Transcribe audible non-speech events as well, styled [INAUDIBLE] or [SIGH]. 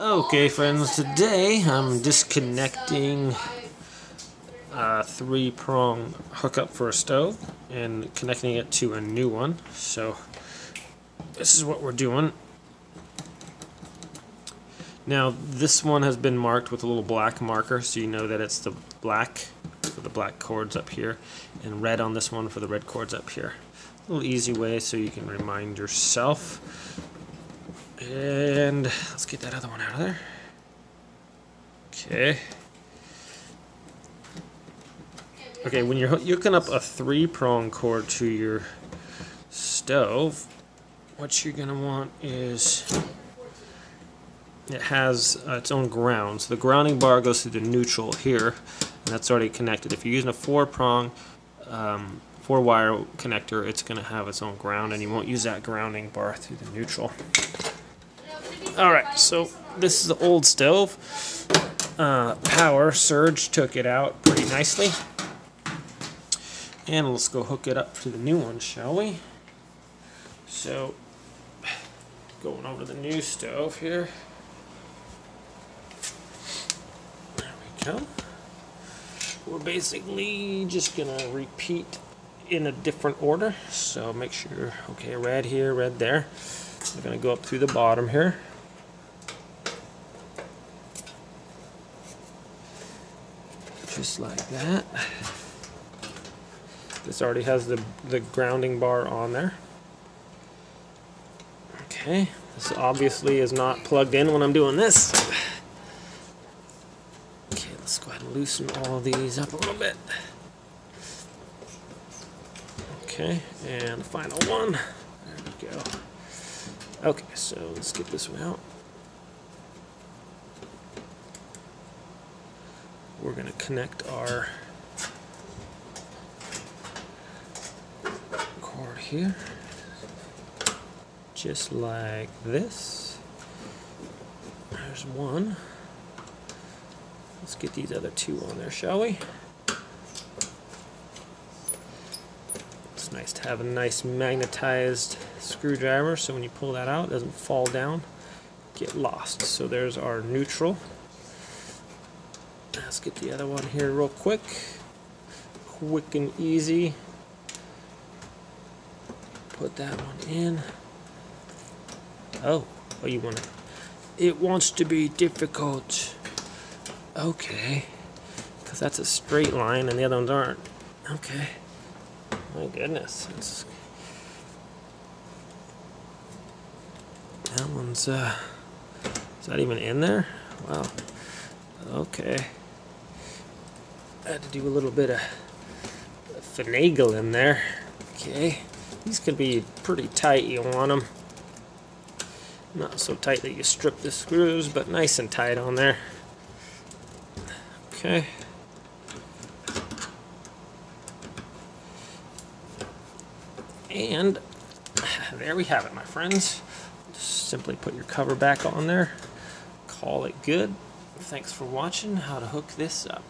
Okay, friends, today I'm disconnecting uh, a three prong hookup for a stove and connecting it to a new one. So, this is what we're doing. Now, this one has been marked with a little black marker so you know that it's the black for the black cords up here and red on this one for the red cords up here. A little easy way so you can remind yourself. And let's get that other one out of there. Okay. Okay, when you're hooking up a three prong cord to your stove, what you're going to want is it has uh, its own ground. So the grounding bar goes through the neutral here, and that's already connected. If you're using a four prong, um, four wire connector, it's going to have its own ground, and you won't use that grounding bar through the neutral. Alright, so this is the old stove. Uh, power surge took it out pretty nicely. And let's go hook it up to the new one, shall we? So, going over the new stove here. There we go. We're basically just gonna repeat in a different order. So make sure, okay, red here, red there. We're gonna go up through the bottom here. Just like that. This already has the, the grounding bar on there. Okay, this obviously is not plugged in when I'm doing this. Okay, let's go ahead and loosen all these up a little bit. Okay, and the final one. There we go. Okay, so let's get this one out. We're going to connect our cord here. Just like this. There's one. Let's get these other two on there shall we? It's nice to have a nice magnetized screwdriver so when you pull that out it doesn't fall down get lost. So there's our neutral Let's get the other one here real quick. Quick and easy. Put that one in. Oh, oh, you want to? It wants to be difficult. Okay. Because that's a straight line and the other ones aren't. Okay. My goodness. That one's, uh, is that even in there? Wow. Okay. I had to do a little bit of finagle in there. Okay, these can be pretty tight. You want them not so tight that you strip the screws, but nice and tight on there. Okay. And [SIGHS] there we have it, my friends. Just simply put your cover back on there. Call it good. Thanks for watching how to hook this up.